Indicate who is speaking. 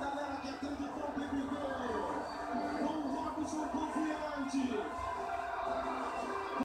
Speaker 1: Dame